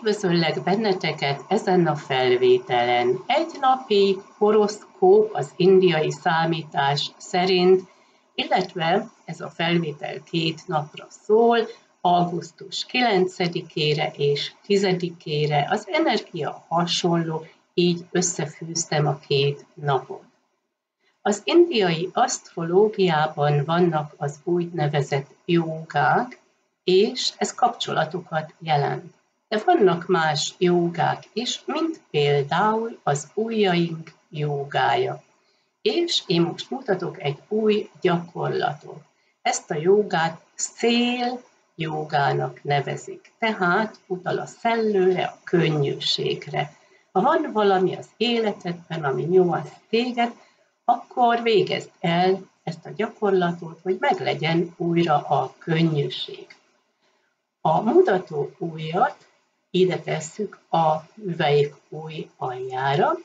Üdvözöllek benneteket ezen a felvételen. Egy napi horoszkóp az indiai számítás szerint, illetve ez a felvétel két napra szól, augusztus 9-ére és 10-ére. Az energia hasonló, így összefűztem a két napot. Az indiai asztrológiában vannak az úgynevezett jogák, és ez kapcsolatokat jelent. De vannak más jogák is, mint például az ujjaink jogája. És én most mutatok egy új gyakorlatot. Ezt a jogát szél jogának nevezik. Tehát utal a szellőre, a könnyűségre. Ha van valami az életedben, ami nyomaszt téged, akkor végezd el ezt a gyakorlatot, hogy meglegyen újra a könnyűség. A mutató ujjat ide tesszük a hüvelyk új aljára,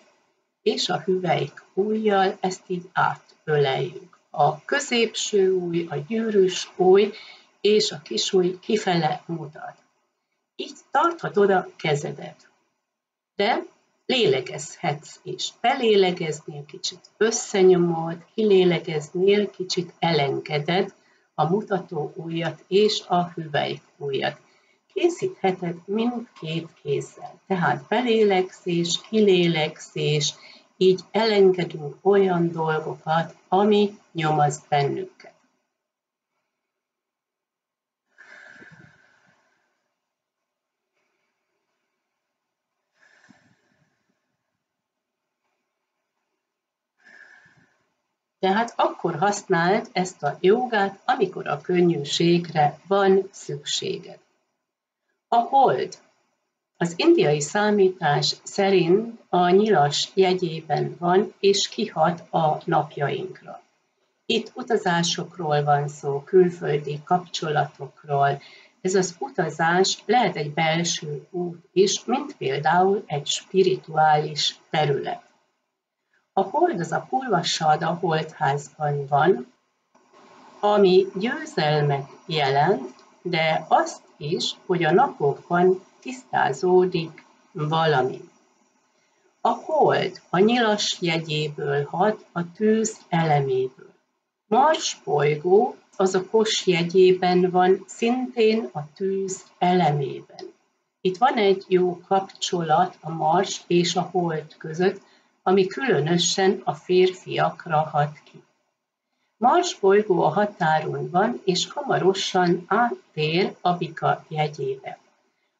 és a hüvelyk ujjal ezt így átöleljük. A középső új, a gyűrűs új és a kis új kifele mutat. Így tarthatod a kezedet. De lélegezhetsz is. Belélegeznél kicsit összenyomod, kilélegeznél kicsit elengeded a mutató ujjat és a hüvelyk ujjat. Készítheted mindkét kézzel. Tehát belélegzés, kilélegzés, így elengedünk olyan dolgokat, ami nyomaszt bennünket. Tehát akkor használd ezt a jogát, amikor a könnyűségre van szükséged. A hold. Az indiai számítás szerint a nyilas jegyében van, és kihat a napjainkra. Itt utazásokról van szó, külföldi kapcsolatokról. Ez az utazás lehet egy belső út is, mint például egy spirituális terület. A hold az a pulvassad a holdházban van, ami győzelmet jelent, de azt is, hogy a napokban tisztázódik valami. A hold a nyilas jegyéből hat, a tűz eleméből. Mars bolygó az a kos jegyében van, szintén a tűz elemében. Itt van egy jó kapcsolat a Mars és a hold között, ami különösen a férfiakra hat ki. Mars bolygó a határon van, és hamarosan áttér a bika jegyébe.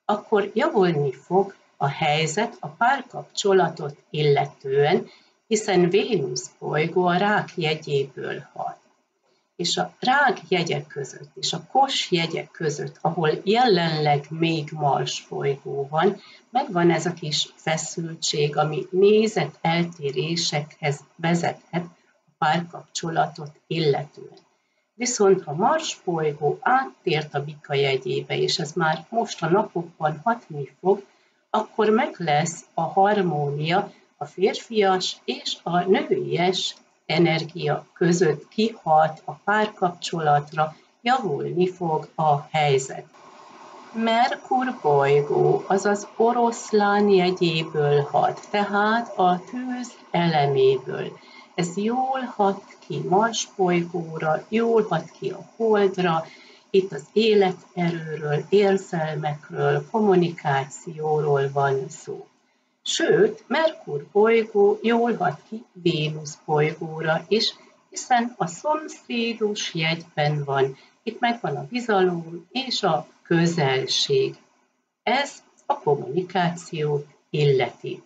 Akkor javulni fog a helyzet a párkapcsolatot illetően, hiszen Vénusz bolygó a rák jegyéből hat és a rák jegyek között, és a kos jegyek között, ahol jelenleg még Mars folygó van, megvan ez a kis feszültség, ami nézet eltérésekhez vezethet párkapcsolatot illetően. Viszont ha Mars bolygó áttért a bika jegyébe, és ez már most a napokban hatni fog, akkor meg lesz a harmónia a férfias és a nőies energia között kihat a párkapcsolatra, javulni fog a helyzet. Merkur bolygó, azaz oroszlán jegyéből hat, tehát a tűz eleméből. Ez jól hat ki Mars bolygóra, jól hat ki a Holdra, itt az életerőről, érzelmekről, kommunikációról van szó. Sőt, Merkur bolygó jól hat ki Vénusz bolygóra is, hiszen a szomszédos jegyben van. Itt megvan a bizalom és a közelség. Ez a kommunikációt illeti.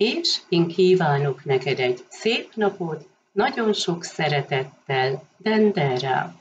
És én kívánok neked egy szép napot, nagyon sok szeretettel, Denderá!